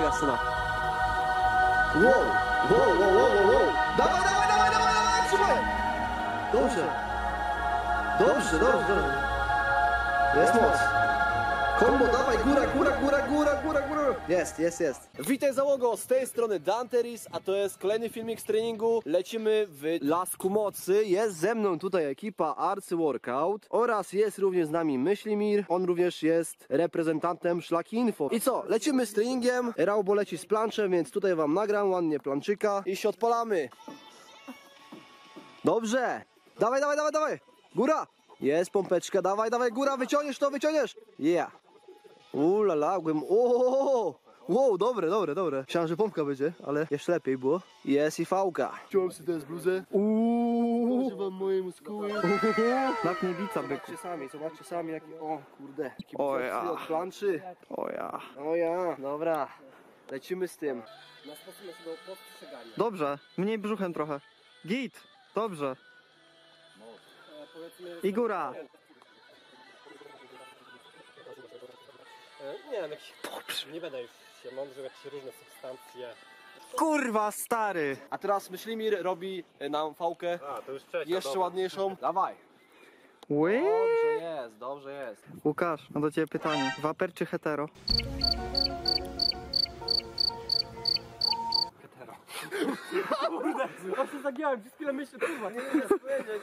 Moja scena. Wow, wow, wow, wow, wow, wow. Dawaj, dawaj, dawaj, dawaj, dawaj, trzymaj. Dobrze. Dobrze, dobrze, dobrze. Jest moc. Kombo, dawaj, góra, góra, góra, góra, góra, góra. Jest, jest, jest. Witaj załogo, z tej strony Danteris, a to jest kolejny filmik z treningu. Lecimy w Lasku Mocy. Jest ze mną tutaj ekipa Arcy Workout oraz jest również z nami Myślimir. On również jest reprezentantem Szlaki Info. I co, lecimy z treningiem. Raubo leci z planczem, więc tutaj wam nagram ładnie planczyka i się odpalamy. Dobrze. Dawaj, dawaj, dawaj, dawaj. Góra. Jest pompeczka, dawaj, dawaj, góra, wyciągniesz to, wyciągniesz. Yeah. Ulala, głęb... O, Wow, dobre, dobre, dobre. Myślałem, że pompka będzie, ale jeszcze lepiej było. Jest i fałka. Wziąłem sobie teraz bluzę. Uuu. Używam mojej muskuły. Napnij bica, byku. Zobaczcie sami, zobaczcie sami jaki... O kurde. Jaki O biceps ja. od planszy. O ja. O ja, dobra. Lecimy z tym. Na sposób naszego postrzegania. Dobrze, mniej brzuchem trochę. Git, dobrze. I góra. Nie wiem, jakiś... Nie będę już się mądrzył, jakieś różne substancje. Kurwa, stary. A teraz Myślimir robi e, nam fałkę A, to już trzecia, jeszcze ładniejszą. Dawaj. Ły? Dobrze jest, dobrze jest. Łukasz, mam do ciebie pytanie. Waper czy hetero? Właśnie zagiąłem, przez chwilę myślę, kurwa, nie wiem, powiedzieć.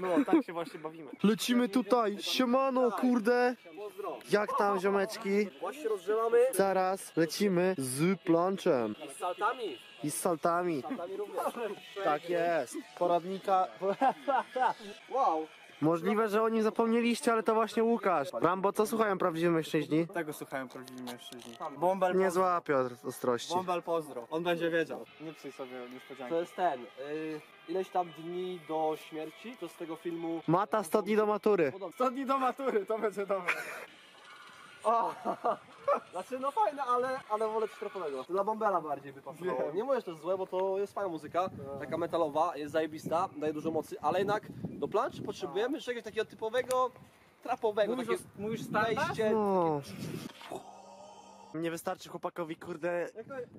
No, tak się właśnie bawimy. Lecimy tutaj, siemano, kurde. Jak tam, ziomeczki? Właśnie się rozgrzewamy. Zaraz lecimy z planchem I z saltami. i z saltami. Saltami również. Tak jest. Poradnika. Wow. Możliwe, że o nim zapomnieliście, ale to właśnie Łukasz. Rambo, co słuchają prawdziwi mężczyźni? Tego słuchają prawdziwi mężczyźni. Bąbel, Nie zła Piotr ostrości. bąbel pozdro. On będzie wiedział. Nie psuj sobie niespodzianki. To jest ten. Y, ileś tam dni do śmierci. To z tego filmu. Mata 100 dni do matury. 100 dni do matury, to będzie dobre. O, znaczy no fajne, ale, ale wolę coś tropowego. Dla Bombela bardziej by pasowało. Wiem. Nie mówię, że to jest złe, bo to jest fajna muzyka. Taka metalowa, jest zajebista, daje dużo mocy, ale jednak do planczy potrzebujemy czegoś takiego typowego, trapowego. Mówisz, Takie o- mówisz standard? wejście. No. Nie wystarczy chłopakowi, kurde,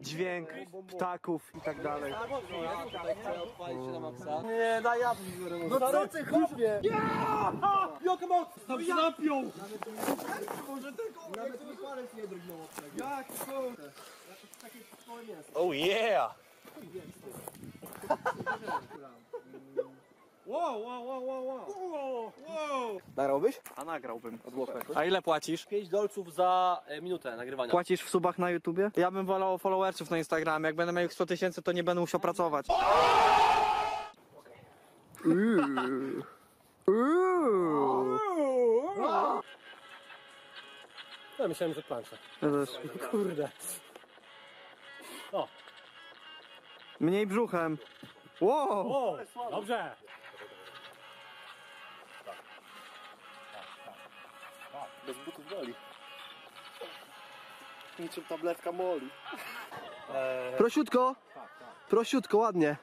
dźwięk ptaków i tak dalej. Nie, daj ja No co ty chłopie? Jaka moc! Tam się napiął! Nawet mi palec nie drgnął od tego. Jak to? Takie mięso. Oh yeah! Wow, wow, wow, wow. Wow, wow. Nagrałbyś? A nagrałbym. A ile płacisz? 5 dolców za e, minutę nagrywania. Płacisz w subach na YouTubie? Ja bym wolał followersów na Instagramie. Jak będę miał ich 100 tysięcy, to nie będę musiał pracować. Ja myślałem, że. Ja też. Kurde. O, Mniej brzuchem. Wow! o, dobrze. Bez butów boli. Niczym tabletka moli. Prosiutko. Prosiutko, ładnie.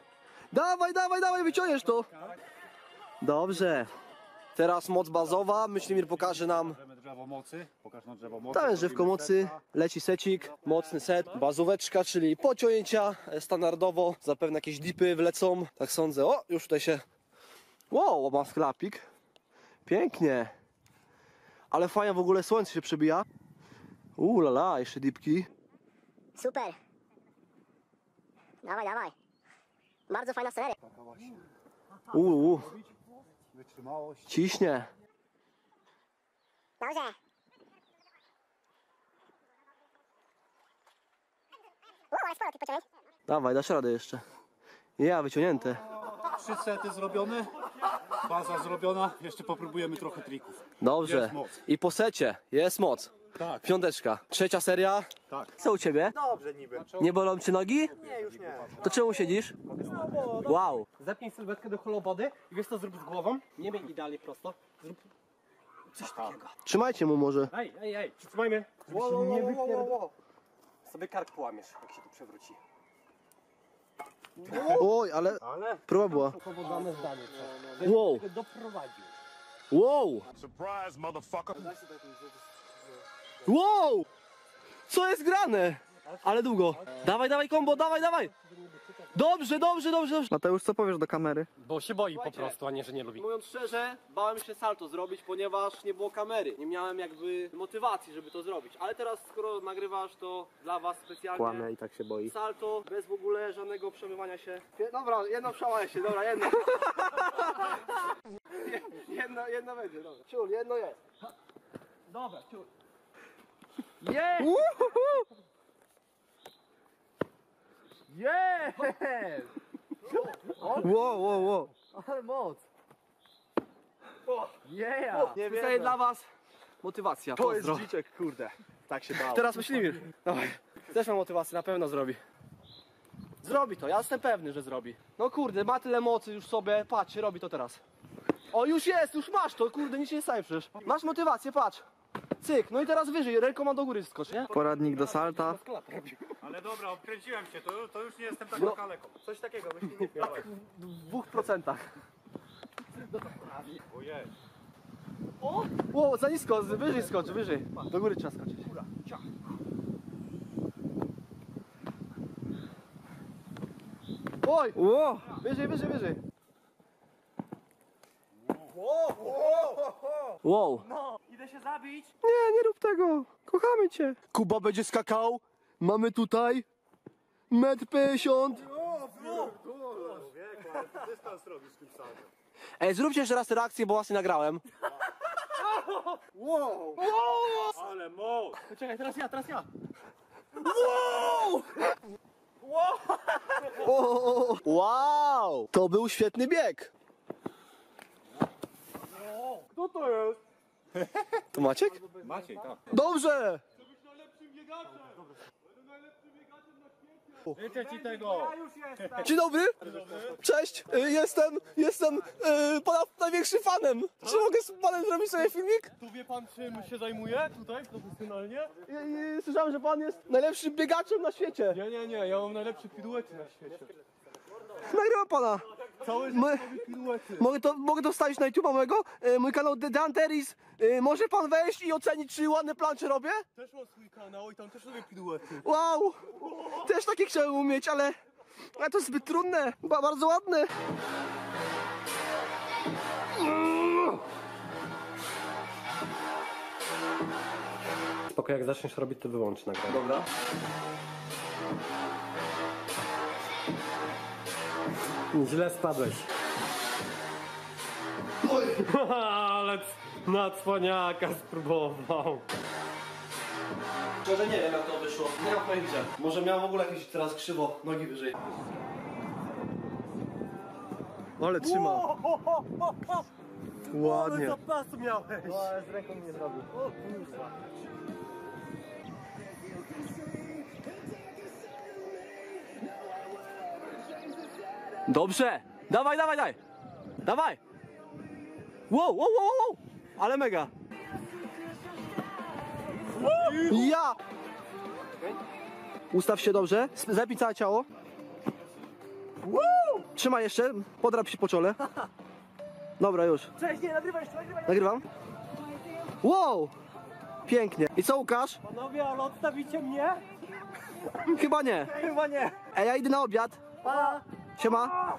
Dawaj, dawaj, dawaj, wyciągniesz to. Dobrze. Teraz moc bazowa. Myślimir pokaże nam drzewo mocy, pokaż na drzewo mocy. Tam robimy mocy, leci secik, mocny set, bazóweczka, czyli pociągnięcia e, standardowo, zapewne jakieś dipy wlecą, tak sądzę. O, już tutaj się... Wow, ma sklapik. Pięknie. Ale fajnie w ogóle słońce się przebija. Uuu, lala, jeszcze dipki. Super. Dawaj, dawaj. Bardzo fajna sceneria. Uuu, Wytrzymałość. ciśnie. Dobrze. Uuu, ale sporo tych pociągnięć. Dawaj, dasz radę jeszcze. Ja, wyciągnięte. Trzy sety zrobione, baza zrobiona, jeszcze popróbujemy trochę trików. Dobrze. Jest moc. I po secie jest moc. Tak, Piąteczka. Trzecia seria. tak. Co u ciebie? Dobrze niby. Nie bolą ci nogi? Nie, już nie. To czemu siedzisz? Wow. Zepnij sylwetkę do holowody i wiesz co zrób z głową? Nie miej idealnie prosto. Zrób coś takiego. Trzymajcie mu może. Ej, ej, ej, przytrzymajmy. Żeby się nie. Sobie kark połamiesz, jak się tu przewróci. Oj, ale Ale... próba była. Powodane zdanie, co? Wow. Tego doprowadził. Wow. Surprise, motherfucker. Wow. Co jest grane? Ale długo. Dawaj, dawaj kombo, dawaj, dawaj. Dobrze, dobrze, dobrze, dobrze. Mateusz, co powiesz do kamery? Bo się boi po prostu, a nie, że nie lubi. Mówiąc szczerze, bałem się salto zrobić, ponieważ nie było kamery. Nie miałem jakby motywacji, żeby to zrobić. Ale teraz, skoro nagrywasz, to dla was specjalnie Kłamie i tak się boi. salto, bez w ogóle żadnego przemywania się. Dobra, jedno przełamie się, dobra, jedno. jedno, jedno będzie, dobra. Ciul, jedno jest. Dobra, ciur. Wow, wow, wow. Ale moc. Yeah! Nie Tutaj dla was motywacja, To jest pozdro. dziczek, kurde. Tak się dało. Teraz Myślimir, dawaj. Też ma motywację, na pewno zrobi. Zrobi to, ja jestem pewny, że zrobi. No kurde, ma tyle mocy już sobie, patrz, robi to teraz. O, już jest, już masz to, kurde, nic się nie staje przecież. Masz motywację, patrz. Cyk, no i teraz wyżej, ręką ma do góry skocz, nie? Poradnik do salta. Ale dobra, obkręciłem się, to, to już nie jestem tak No. daleko. Coś takiego, Myślimir. W dwóch procentach. Ojej. O, za nisko, z- wyżej skocz, wyżej. Do góry trzeba skoczyć. Oj, Wow. wyżej, wyżej, wyżej. Wow. Idę się zabić. Nie, nie rób tego. Kochamy cię. Kuba będzie skakał. Mamy tutaj metr 50. Dystans robisz z tym samym. Ej, zróbcie jeszcze raz reakcję, bo właśnie nagrałem. Ale moc! Czekaj, teraz ja, teraz ja. Wow! To był świetny bieg. Co to jest? To Maciek? Maciej, tak. Dobrze! Życzę ci tego! Dzień dobry. Cześć, y, jestem, jestem y, pana największym fanem. Czy mogę z panem zrobić sobie filmik? Tu wie pan czym się zajmuje tutaj profesjonalnie? I, i, słyszałem, że pan jest najlepszym biegaczem na świecie. Nie, nie, nie, ja mam najlepsze piruety na świecie. Nagrywam pana. Całe My, mogę, to, mogę to wstawić na YouTube'a mojego? Y, mój kanał The Danteris. Y, może pan wejść i ocenić, czy ładne plancze robię? Też mam swój kanał i tam też robię piruety. Wow! Też takie chciałem umieć, ale, ale to zbyt trudne. Ba, bardzo ładne. Spoko, jak zaczniesz robić, to wyłącz nagranie. Dobra. Źle spadłeś. Ale na cwaniaka spróbował. Szczerze nie wiem jak to wyszło. Nie mam pojęcia. Może miałem w ogóle jakieś teraz krzywo, nogi wyżej. Ale trzyma. Ładnie. zapasu miałeś. z ręką nie zrobił. Dobrze! Dawaj, dawaj, dawaj! Dawaj! Wow, wow, wow, wow! Ale mega! Ja! Ustaw się dobrze, zepnij całe ciało. Trzymaj jeszcze, podrap się po czole. Dobra, już. Cześć, nie, nagrywaj. Nagrywam? Wow! Pięknie. I co Łukasz? Panowie, ale odstawicie mnie? Chyba nie. Chyba nie. Ej, ja idę na obiad. Pa! Siema.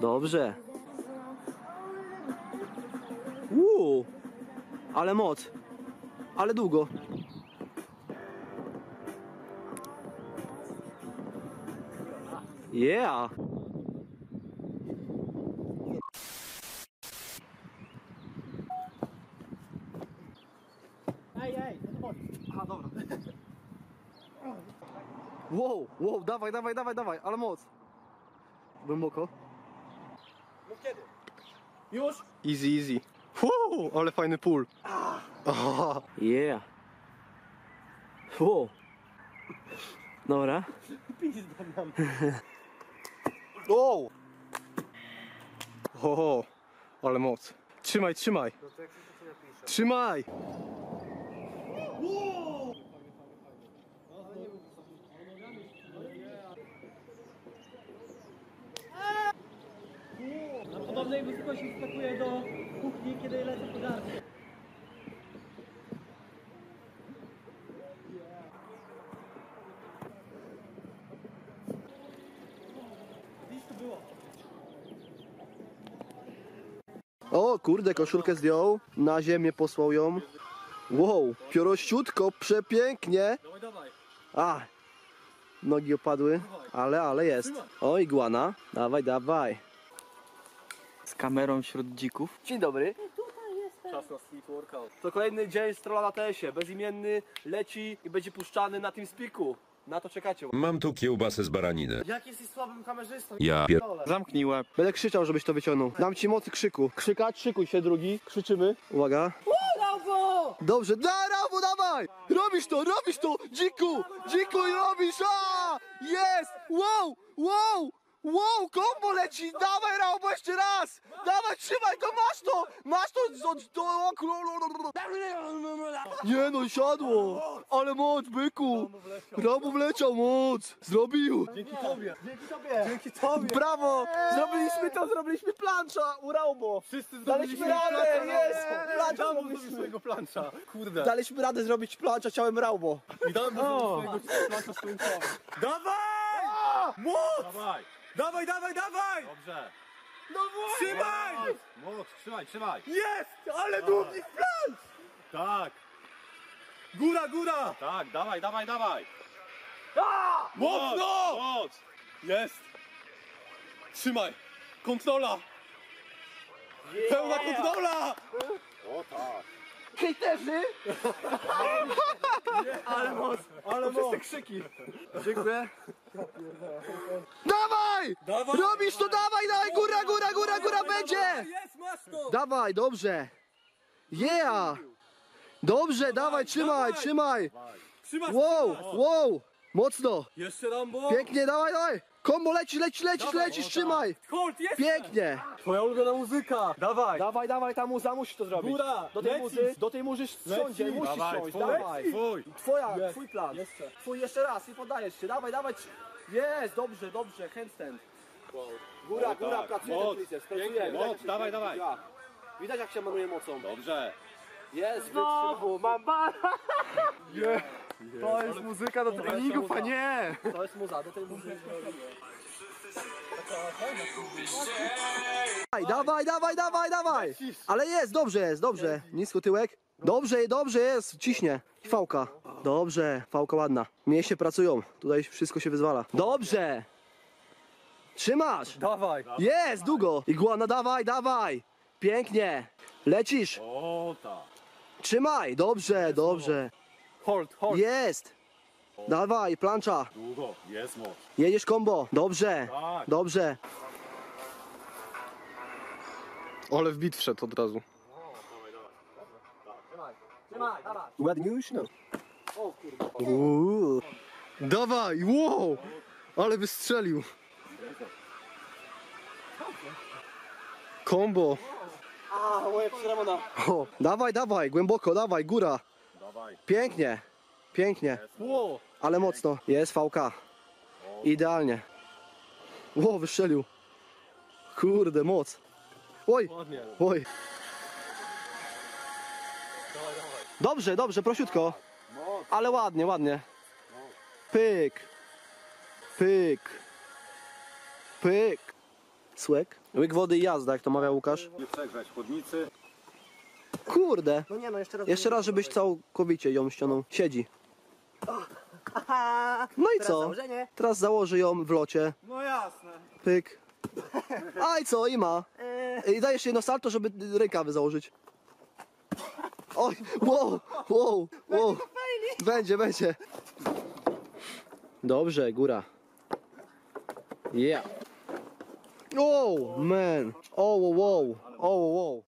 Dobrze. Uuu. Ale moc. Ale długo. Yeah. Ej, ej, A, dobra. Wow, wow, dawaj, dawaj, dawaj, dawaj, ale moc. Głęboko. mów kiedy. Już? Easy, easy. Wow, ale fajny pool. Aha. Yeah. Wow. Dobra. Pizda nam. Wow. Oho, ale moc. Trzymaj, trzymaj. Trzymaj. Na różnej wysokości wskakuje do kuchni, kiedy lecę po żarcie. O kurde, koszulkę zdjął, na ziemię posłał ją. Wow, piorościutko, przepięknie. A, nogi opadły, ale, ale jest. O, igłana, dawaj, dawaj. Z kamerą wśród dzików. Dzień dobry. Czas na street workout. To kolejny dzień z trolla na TS-ie. Bezimienny leci i będzie puszczany na tym spiku. Na to czekacie. Mam tu kiełbasę z baraniny. Jak jesteś słabym kamerzystą? Ja pier... Zamknij łeb. Będę krzyczał, żebyś to wyciągnął. Dam ci mocy krzyku. Krzykać, szykuj się drugi. Krzyczymy. Uwaga. Dobrze, da, dawaj! Robisz to, robisz to! Dziku! Dziku i robisz! A! Jest! Wow! Wow! Wow! Kombo leci! Dawaj, Rawu, jeszcze raz! Dawaj, trzymaj go, masz to! Masz to! Z- do, Nie no, siadło! Ale moc, byku! Rawu wleciał, moc! Zrobił! Dzięki tobie. Dzięki tobie. Dzięki tobie. Brawo! Zrobiliśmy to, zrobiliśmy plancza! Uraubo! Wszyscy Daliśmy radę, jest! Mu zrobiliśmy! swojego plancza. Kurde. Daliśmy radę zrobić plancza ciałem Raubo. I dam mu swojego plancza swoim ciałem. Dawaj! Młot! Dawaj! Dawaj, dawaj, dawaj! Dobrze. No Trzymaj! Młot, trzymaj, trzymaj. Jest! Ale długi plancz! Tak, Góra, góra! tak, dawaj, dawaj, dawaj. Mocno! Moc! Jest! Trzymaj! Kontrola! Pełna kontrola! Tak. Hejterzy! Ale moc! Ale moc! krzyki! Dziękuję. Dawaj! Dawaj! Robisz to, dawaj, dawaj, góra, góra, góra, góra, będzie! Jest, masz to! Dawaj, dobrze. Yeah! Dobrze, dawaj, trzymaj, trzymaj. Wow, wow, mocno. Jeszcze Rambo! Pięknie, dawaj, dawaj. Kombo lecisz, lecisz, lecisz, lecisz, trzymaj. Colt, jest! Pięknie. Twoja ulubiona muzyka! Dawaj! Dawaj, dawaj, ta muza musisz to zrobić. Góra! Do tej lecisz. muzy, do tej muzy siądzie, Lecisz. musisz Dawaj, siąść, twój, dawaj. twój. Twoja, Jest. twój plan. Jeszcze. Twój jeszcze raz i podajesz się, dawaj, dawaj. Jest, dobrze, dobrze, handstand. Góra, O, góra, tak, pracuje moc. ten triceps, pracuje. Pięknie, Widać, moc, dawaj, dawaj. Ja. Widać jak się manuje mocą. Dobrze. Jest, Znowu, mam To jest muzyka do treningów, a nie! To jest muza, do tej muzy. Dawaj, dawaj, dawaj, dawaj, dawaj! Ale jest, dobrze jest, dobrze. Nisko tyłek. Dobrze, dobrze jest, ciśnie. Fałka. Dobrze, fałka ładna. Mięśnie pracują, tutaj wszystko się wyzwala. Dobrze! Trzymasz! Dawaj! Jest, długo! Iguana, dawaj, dawaj! Pięknie! Lecisz! O tak. Trzymaj! Dobrze, dobrze. Hold, hold! Jest! Dawaj, plancza! Długo. Jest moc. Jedziesz kombo. Dobrze. Tak. Dobrze. Ale w bit wszedł od razu. Ładnie już no. Uuu. Dawaj, wow! Ale wystrzelił. Kombo. O, dawaj, dawaj, głęboko, dawaj, góra. Pięknie. Pięknie. Wow! Ale mocno. Jest VK. Idealnie. Ło, wystrzelił. Kurde, moc. Oj, Ładnie. oj. Dobrze, dobrze, prosiutko. Ale ładnie, ładnie. Pyk. Pyk. Pyk. Słek. Łyk wody i jazda, jak to mawiał Łukasz. Nie przegrzać chodnicy. Kurde. No nie no, jeszcze raz. Jeszcze raz, żebyś całkowicie ją ściągnął. Siedzi. No i co? założenie. Teraz założy ją w locie. No jasne. Pyk. A i co? I ma. I dajesz jedno salto, żeby rękawy założyć. Oj, wow, wow, wow. Będzie, będzie. Dobrze, góra. Yeah. Oh, man. Oh, wow, wow. Oh, wow.